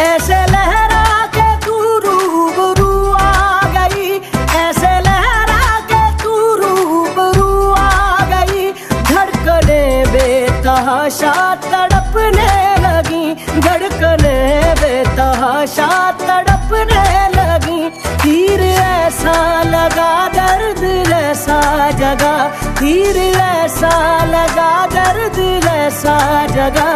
ऐसे लहरा के तू रूबरू आ गई। ऐसे लहरा के तू रूबरू आ गई। धड़कने बेतहाशा तड़पने लगी। धड़कने बेतहाशा तड़पने लगी। तीर ऐसा लगा दर्द ऐसा जगा तीर ऐसा लगा दर्द ऐसा जगा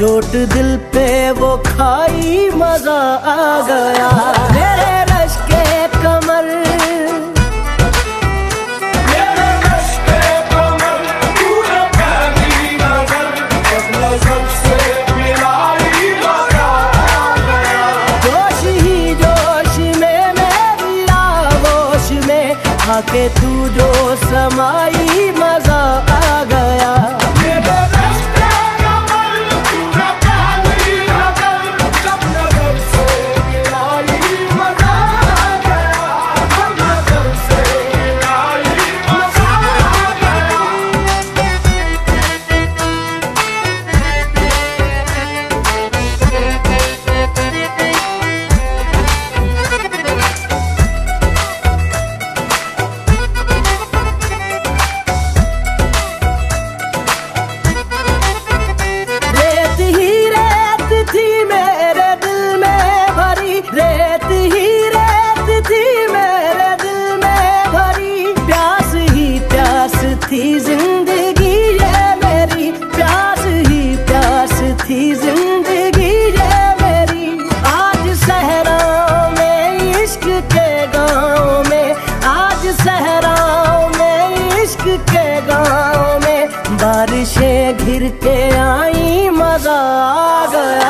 चोट दिल पे वो खाई, मज़ा आ गया। मेरे रश के कमर। आके तू जो समाई, मज़ा सहराओं में, इश्क के गाँव में, बारिशें घिर के आई, मज़ा आ गया।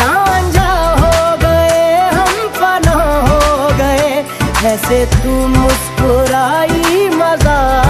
रांझा हो गए बुराई मज़ा